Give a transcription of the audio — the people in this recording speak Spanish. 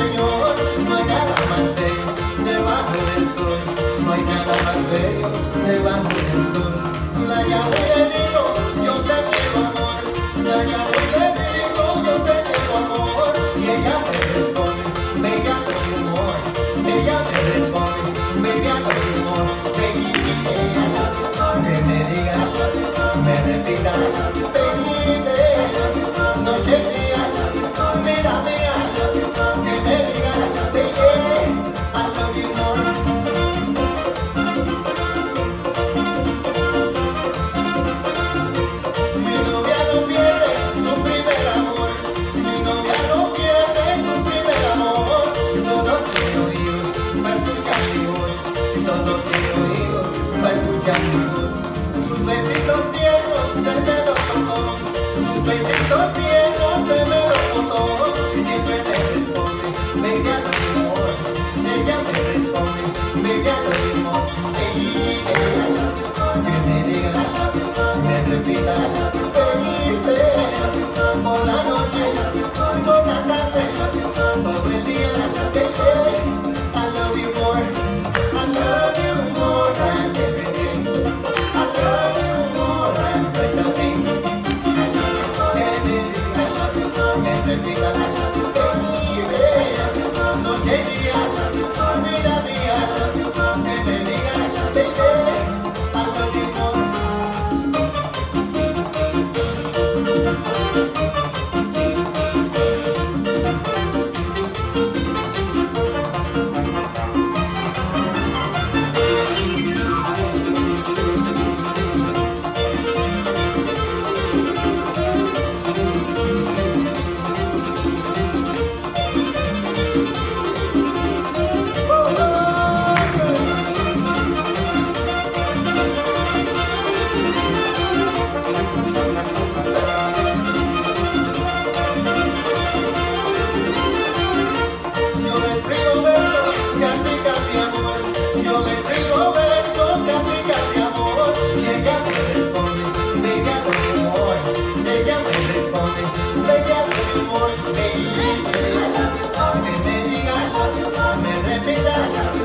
Señor, no hay nada más bello debajo del sol, no hay nada más bello debajo del sol. La llamo y le digo, yo te quiero amor, la llamo y le digo, yo te quiero amor, y ella me responde, bella con humor, ella me responde, bella con you, que me diga, me repita, servirá Me. Repitas